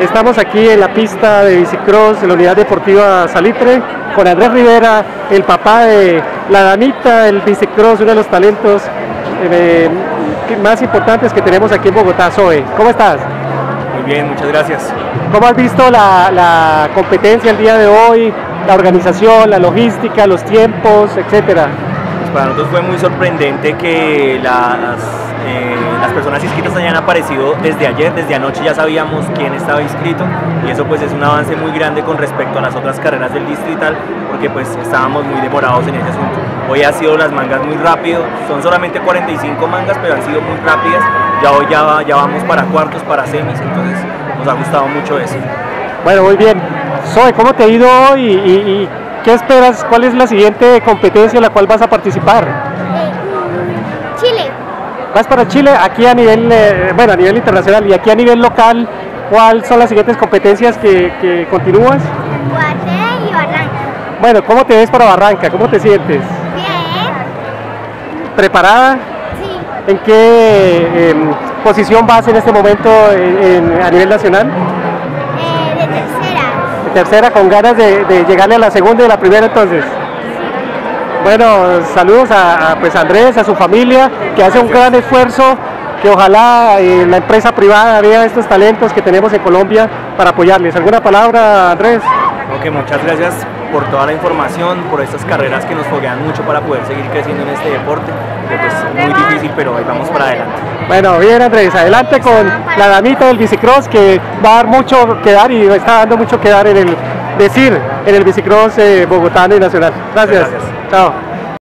Estamos aquí en la pista de bicicross de la Unidad Deportiva Salitre con Andrés Rivera, el papá de la damita del bicicross, uno de los talentos eh, más importantes que tenemos aquí en Bogotá, Zoe. ¿Cómo estás? Muy bien, muchas gracias. ¿Cómo has visto la, la competencia el día de hoy, la organización, la logística, los tiempos, etcétera? Para nosotros fue muy sorprendente que las, eh, las personas inscritas hayan aparecido desde ayer, desde anoche ya sabíamos quién estaba inscrito y eso pues es un avance muy grande con respecto a las otras carreras del distrital porque pues estábamos muy demorados en ese asunto. Hoy ha sido las mangas muy rápido, son solamente 45 mangas pero han sido muy rápidas, ya hoy ya, ya vamos para cuartos, para semis, entonces nos ha gustado mucho eso. Bueno, muy bien. Zoe, ¿cómo te ha ido hoy qué esperas? ¿Cuál es la siguiente competencia en la cual vas a participar? Chile. Vas para Chile, aquí a nivel, eh, bueno, a nivel internacional y aquí a nivel local, ¿cuáles son las siguientes competencias que, que continúas? Guate y Barranca. Bueno, ¿cómo te ves para Barranca? ¿Cómo te sientes? Bien. ¿Preparada? Sí. ¿En qué em, posición vas en este momento en- en- a nivel nacional? Tercera. Tercera, con ganas de, de llegarle a la segunda y a la primera entonces. Bueno, saludos a, a, pues Andrés, a su familia, que hace un gran esfuerzo, que ojalá eh, la empresa privada vea estos talentos que tenemos en Colombia para apoyarles. ¿Alguna palabra, Andrés? Ok, muchas gracias por toda la información, por estas carreras que nos foguean mucho para poder seguir creciendo en este deporte, que pues es muy difícil, pero ahí vamos para adelante. Bueno, bien Andrés, adelante con la damita del bicicross que va a dar mucho que dar y está dando mucho que dar en el decir en el bicicross eh, bogotano y nacional. Gracias. Gracias. Chao.